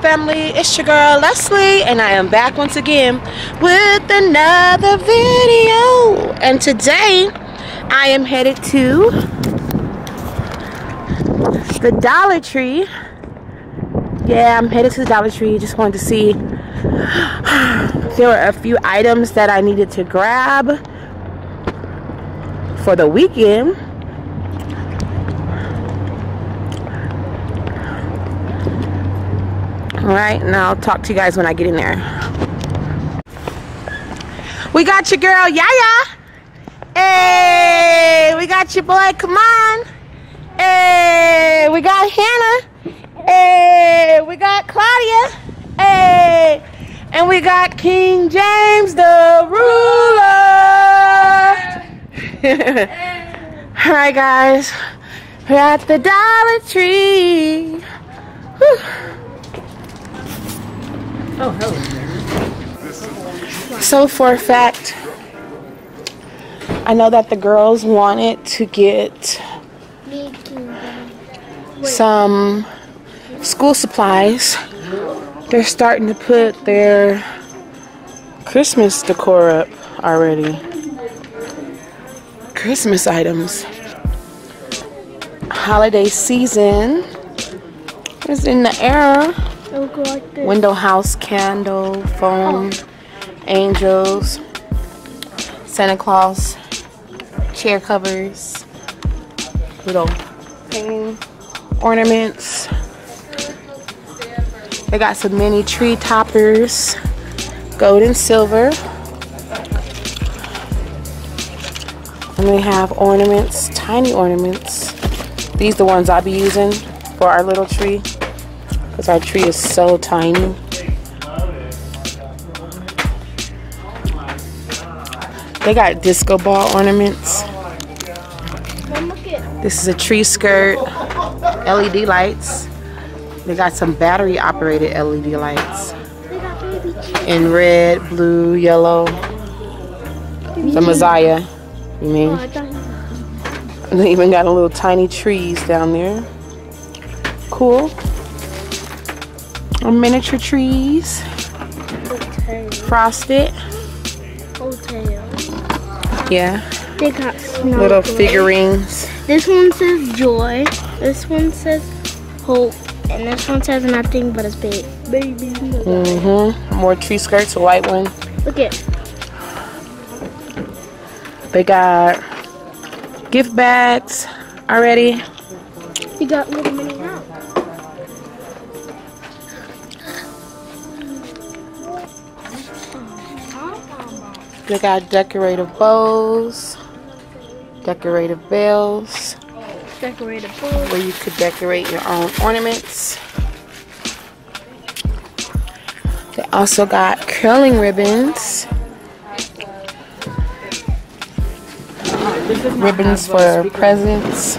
Family? It's your girl Leslie, and I am back once again with another video. And today, I am headed to the Dollar Tree. Yeah, I'm headed to the Dollar Tree. Just wanted to see there were a few items that I needed to grab for the weekend. Alright, and I'll talk to you guys when I get in there. We got your girl, Yaya. Hey, we got your boy, come on. Hey, we got Hannah. Hey, we got Claudia. Hey, and we got King James the ruler. All right, guys, we're at the Dollar Tree. Whew. Oh, hell. So for a fact, I know that the girls wanted to get some school supplies. They're starting to put their Christmas decor up already. Christmas items. Holiday season is in the air. Go like this. Window house candle, phone, angels, Santa Claus, chair covers, little painting ornaments. They got some mini tree toppers, gold and silver. And they have ornaments, tiny ornaments. These the ones I'll be using for our little tree because our tree is so tiny. They got disco ball ornaments. This is a tree skirt, LED lights. They got some battery operated LED lights in red, blue, yellow. The Messiah, you mean? And they even got a little tiny trees down there. Cool. Miniature trees, hotel. frosted. Hotel. Yeah, They got snow. little figurines. This one says joy. This one says hope. And this one says nothing but it's big. Baby. Mm-hmm. More tree skirts, a white one. Look at They got gift bags already. You got little mini They got decorative bows, decorative bells, Decorated board. where you could decorate your own ornaments. They also got curling ribbons. Ribbons for presents.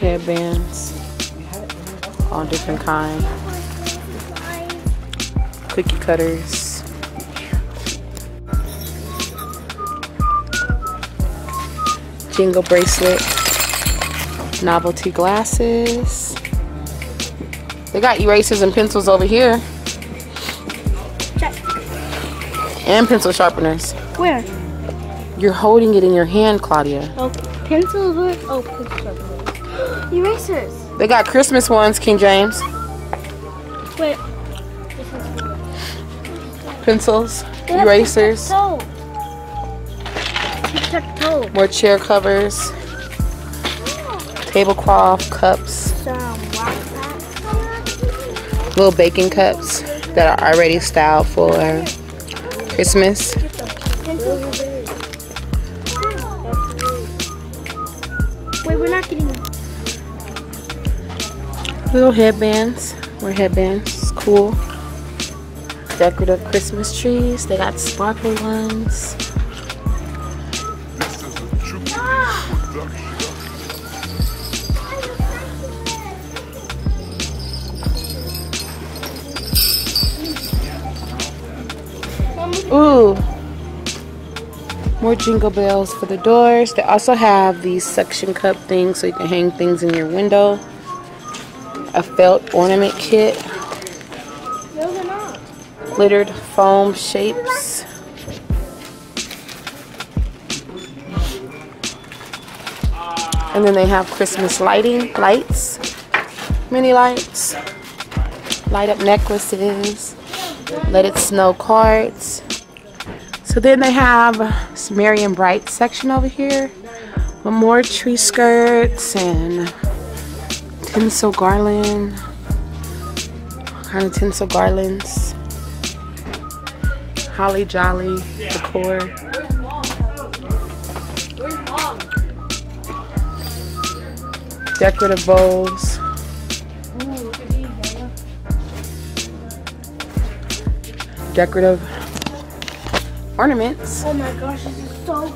Headbands. All different kind. Cookie cutters. Jingle bracelet. Novelty glasses. They got erasers and pencils over here. Check. And pencil sharpeners. Where? You're holding it in your hand, Claudia. Oh, pencils. Oh, pencils. Erasers. They got Christmas ones, King James. Wait. Pencils, erasers, more chair covers, tablecloth, cups, Some little baking cups that are already styled for Christmas. Little headbands. More headbands. It's cool. Decorative Christmas trees. They got sparkle ones. Ooh. More jingle bells for the doors. They also have these suction cup things so you can hang things in your window. A felt ornament kit. No, they're not. Glittered foam shapes. And then they have Christmas lighting, lights, mini lights, light up necklaces, let it snow cards. So then they have some Merry and Bright section over here with more tree skirts and tinsel garland, kind of tinsel garlands, holly jolly decor. Decorative bowls. Decorative ornaments. Oh my gosh, this is so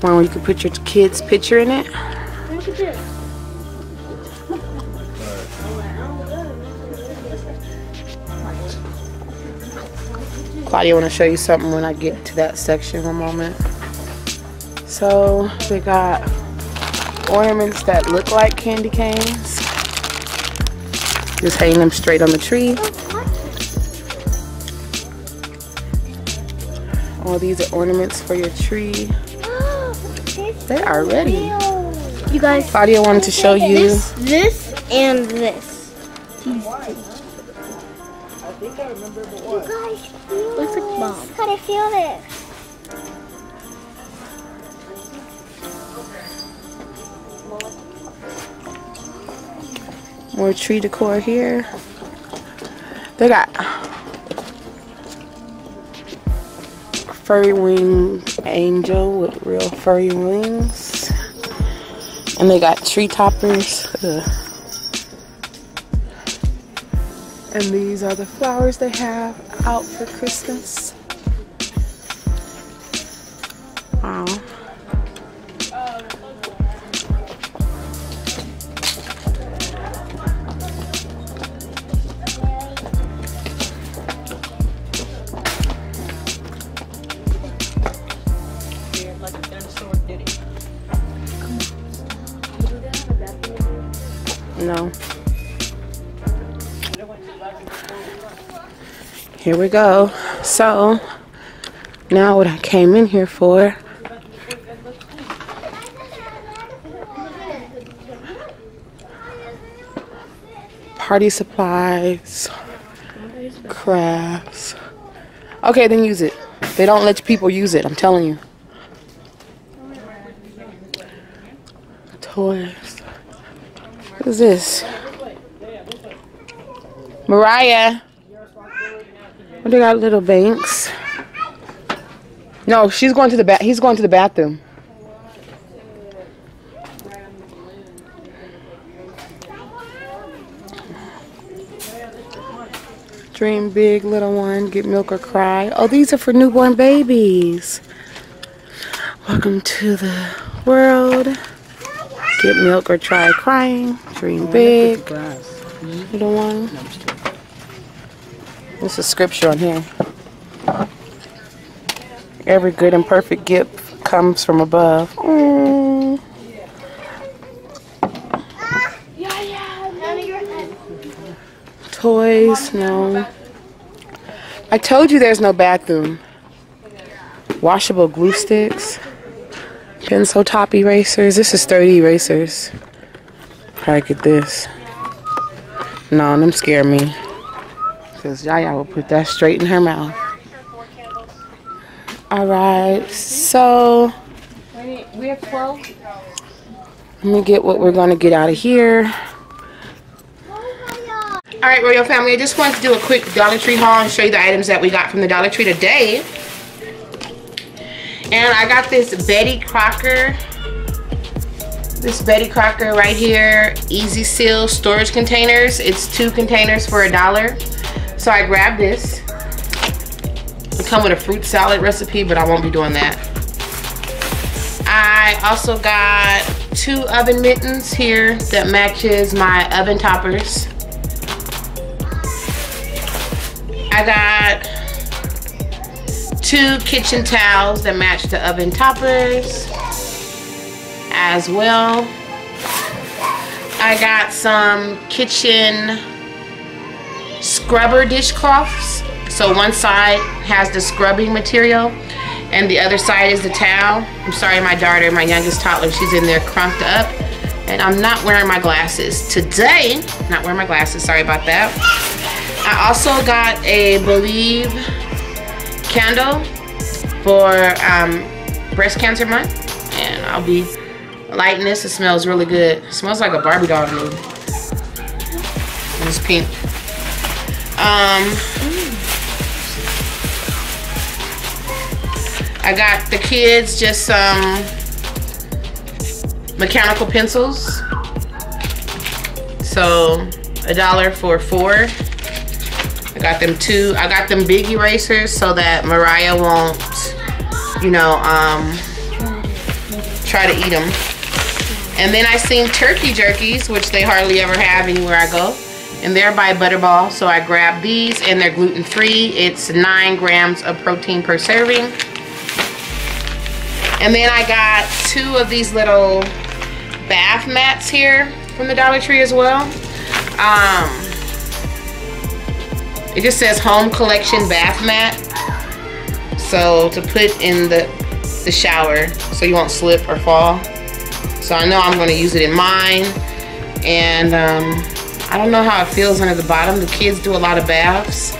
One where you can put your kid's picture in it. Claudia, I want to show you something when I get to that section one moment. So they got ornaments that look like candy canes. Just hang them straight on the tree. All these are ornaments for your tree. They are ready. You guys, Claudia wanted to show you. this, this, and this. You guys feel Looks like bomb. Can I feel this? More tree decor here. They got furry wing angel with real furry wings. And they got tree toppers. Ugh. And these are the flowers they have out for Christmas. Wow. Here we go. So, now what I came in here for. Party supplies, crafts. Okay, then use it. They don't let people use it, I'm telling you. Toys. What is this? MeriYah. They got little banks? No, she's going to the bath. He's going to the bathroom. Dream big, little one. Get milk or cry. Oh, these are for newborn babies. Welcome to the world. Get milk or try crying. Dream big. Little one. There's a scripture on here. Every good and perfect gift comes from above. Mm. Toys, no. I told you there's no bathroom. Washable glue sticks. Pencil top erasers. This is 30 erasers. Probably get this. No, them scare me. Because Yaya will put that straight in her mouth. Alright, so We have 12. let me get what we're going to get out of here. Alright, Royal Family, I just wanted to do a quick Dollar Tree haul and show you the items that we got from the Dollar Tree today. And I got this Betty Crocker. This Betty Crocker right here, Easy Seal storage containers. It's two containers for a dollar. So I grabbed this. It come with a fruit salad recipe, but I won't be doing that. I also got two oven mittens here that matches my oven toppers. I got two kitchen towels that match the oven toppers as well. I got some kitchen scrubber dishcloths. So one side has the scrubbing material and the other side is the towel. I'm sorry, my daughter, my youngest toddler, she's in there crumped up. And I'm not wearing my glasses today. Not wearing my glasses, sorry about that. I also got a Believe candle for um, breast cancer month. And I'll be lighting this. It smells really good. It smells like a Barbie doll to. It's pink. Um, I got the kids just some mechanical pencils. So a dollar for four. I got them two. I got them big erasers so that MeriYah won't, you know, um, try to eat them. And then I seen turkey jerkies, which they hardly ever have anywhere I go. And they're by Butterball, so I grabbed these and they're gluten-free. It's nine grams of protein per serving. And then I got two of these little bath mats here from the Dollar Tree as well. Um, it just says home collection bath mat. So to put in the, the shower so you won't slip or fall. So I know I'm gonna use it in mine. And um, I don't know how it feels under the bottom. The kids do a lot of baths.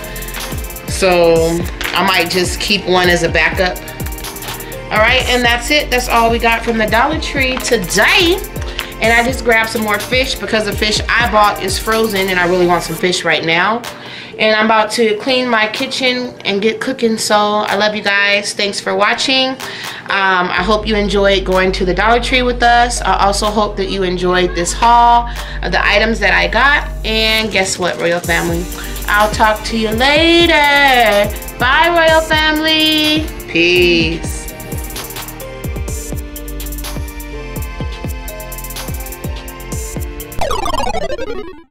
So I might just keep one as a backup. All right, and that's it. That's all we got from the Dollar Tree today. And I just grabbed some more fish because the fish I bought is frozen and I really want some fish right now. And I'm about to clean my kitchen and get cooking. So I love you guys. Thanks for watching. Um, I hope you enjoyed going to the Dollar Tree with us. I also hope that you enjoyed this haul of the items that I got. And guess what, Royal Family? I'll talk to you later. Bye, Royal Family. Peace. You.